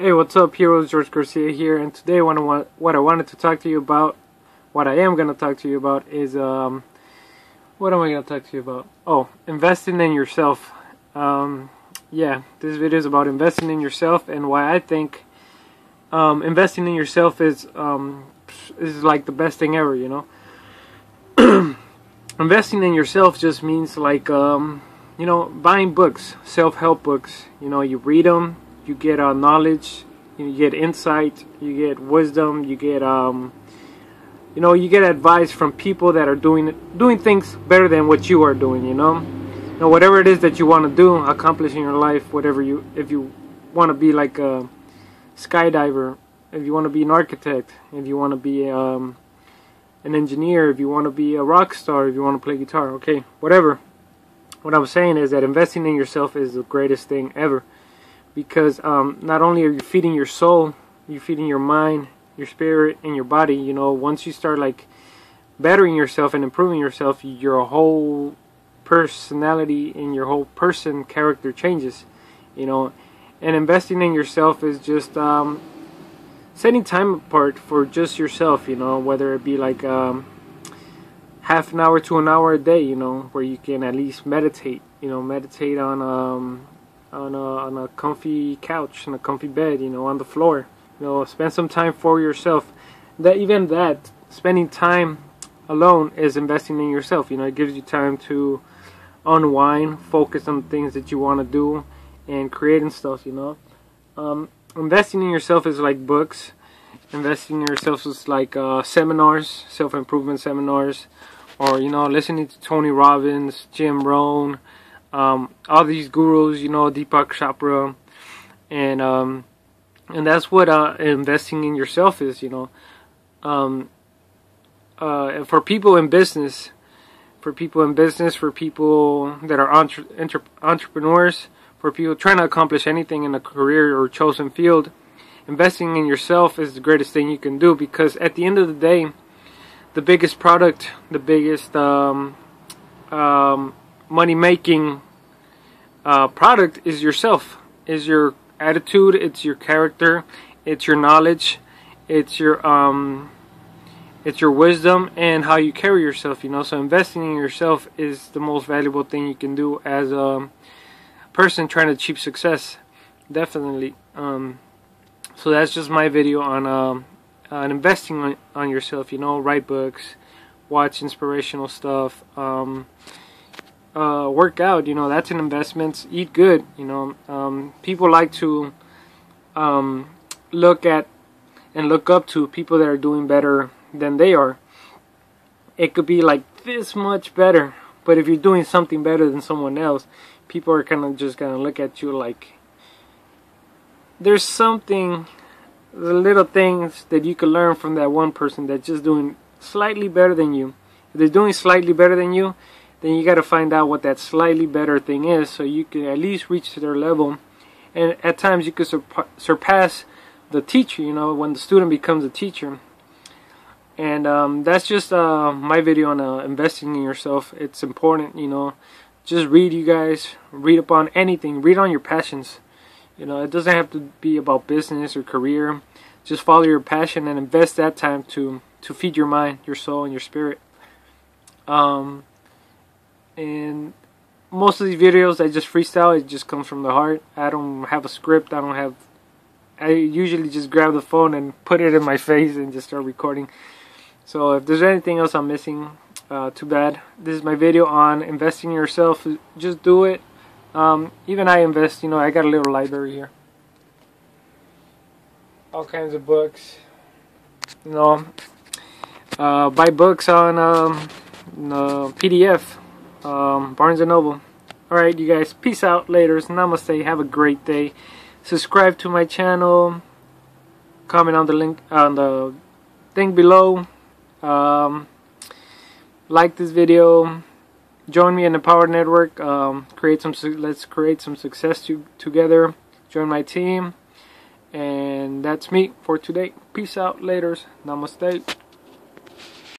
Hey, what's up, heroes? George Garcia here, and today what I, want, what I wanted to talk to you about, what I am going to talk to you about is, um, what am I going to talk to you about? Oh, investing in yourself. Um, yeah, this video is about investing in yourself and why I think um, investing in yourself is um, is like the best thing ever. You know, investing in yourself just means like um, you know buying books, self-help books. You know, you read them you get uh, knowledge, you get insight, you get wisdom, you get um, you know, you get advice from people that are doing doing things better than what you are doing. You know, you know whatever it is that you want to do, accomplish in your life, whatever you if you want to be like a skydiver, if you want to be an architect, if you want to be um, an engineer, if you want to be a rock star, if you want to play guitar, okay, whatever. What I'm saying is that investing in yourself is the greatest thing ever because um, not only are you feeding your soul, you're feeding your mind, your spirit, and your body. You know, once you start like bettering yourself and improving yourself, your whole personality and your whole person character changes. You know, and investing in yourself is just um, setting time apart for just yourself. You know, whether it be like um, half an hour to an hour a day. You know, where you can at least meditate. You know, meditate on um, on a, on a comfy couch, on a comfy bed, you know, on the floor. You know, spend some time for yourself. That even that, spending time alone is investing in yourself. You know, it gives you time to unwind, focus on things that you want to do, and creating stuff. You know, um, investing in yourself is like books. Investing in yourself is like uh, seminars, self improvement seminars, or you know, listening to Tony Robbins, Jim Rohn um, all these gurus, you know, Deepak Chopra, and um, and that's what uh, investing in yourself is, you know. Um, uh, for people in business, for people in business, for people that are entre- entre- entrepreneurs, for people trying to accomplish anything in a career or chosen field, investing in yourself is the greatest thing you can do because at the end of the day, the biggest product, the biggest um, um, money making uh, product is yourself, is your attitude, it's your character, it's your knowledge, it's your um, it's your wisdom and how you carry yourself. You know, so investing in yourself is the most valuable thing you can do as a person trying to achieve success. Definitely. Um, so that's just my video on um, on investing on, on yourself. You know, write books, watch inspirational stuff. Um, uh, work out. You know, that's an investment. Eat good. You know, um, people like to um, look at and look up to people that are doing better than they are. It could be like this much better, but if you're doing something better than someone else, people are kind of just gonna look at you like there's something, the little things that you could learn from that one person that's just doing slightly better than you. If they're doing slightly better than you, then you got to find out what that slightly better thing is so you can at least reach to their level. And at times you could surpass the teacher you know when the student becomes a teacher. And um, that's just uh, my video on uh, investing in yourself. It's important you know. Just read you guys. Read upon anything. Read on your passions. You know it doesn't have to be about business or career. Just follow your passion and invest that time to to feed your mind your soul and your spirit. Um, and most of these videos I just freestyle it just comes from the heart. I don't have a script. I don't have I usually just grab the phone and put it in my face and just start recording. So if there's anything else I'm missing uh, too bad. This is my video on investing in yourself. Just do it. Um, even I invest you know I got a little library here. All kinds of books. You know uh, buy books on um, PDF um, Barnes & Noble. Alright, you guys, peace out, later. Namaste, have a great day. Subscribe to my channel. Comment on the link, on the thing below. Um, like this video. Join me in the Empower Network. Um, create some. Let's create some success to, together. Join my team. And that's me for today. Peace out, later. Namaste.